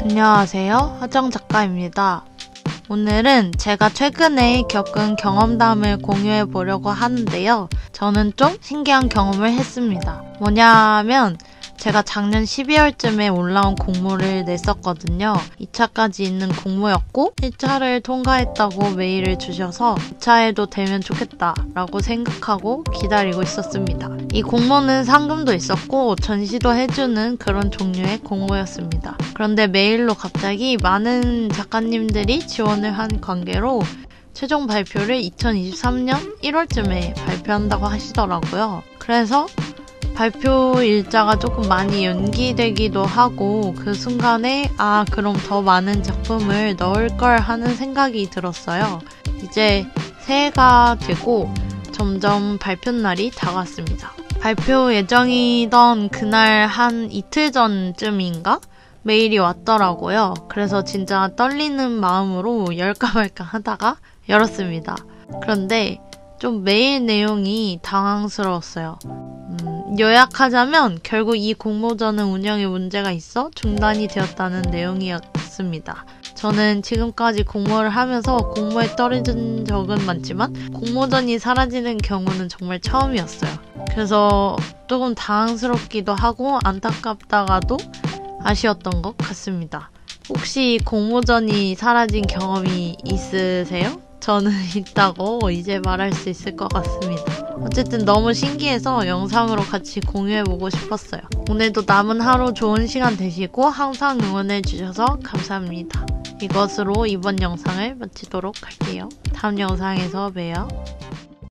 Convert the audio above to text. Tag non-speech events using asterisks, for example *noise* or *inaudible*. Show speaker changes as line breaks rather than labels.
안녕하세요. 하정 작가입니다. 오늘은 제가 최근에 겪은 경험담을 공유해 보려고 하는데요. 저는 좀 신기한 경험을 했습니다. 뭐냐면 제가 작년 12월쯤에 올라온 공모를 냈었거든요. 2차까지 있는 공모였고 1차를 통과했다고 메일을 주셔서 2차에도 되면 좋겠다라고 생각하고 기다리고 있었습니다. 이 공모는 상금도 있었고 전시도 해주는 그런 종류의 공모였습니다. 그런데 메일로 갑자기 많은 작가님들이 지원을 한 관계로 최종 발표를 2023년 1월쯤에 발표한다고 하시더라고요. 그래서 발표 일자가 조금 많이 연기되기도 하고 그 순간에 아 그럼 더 많은 작품을 넣을 걸 하는 생각이 들었어요. 이제 새해가 되고 점점 발표 날이 다가왔습니다. 발표 예정이던 그날 한 이틀 전쯤인가 메일이 왔더라고요. 그래서 진짜 떨리는 마음으로 열까 말까 하다가 열었습니다. 그런데 좀 메일 내용이 당황스러웠어요. 음, 요약하자면 결국 이 공모전은 운영에 문제가 있어 중단이 되었다는 내용이었습니다. 저는 지금까지 공모를 하면서 공모에 떨어진 적은 많지만 공모전이 사라지는 경우는 정말 처음이었어요. 그래서 조금 당황스럽기도 하고 안타깝다가도 아쉬웠던 것 같습니다. 혹시 공모전이 사라진 경험이 있으세요? 저는 *laughs* 있다고 이제 말할 수 있을 것 같습니다. 어쨌든 너무 신기해서 영상으로 같이 공유해보고 싶었어요. 오늘도 남은 하루 좋은 시간 되시고 항상 응원해주셔서 감사합니다. 이것으로 이번 영상을 마치도록 할게요. 다음 영상에서 봬요.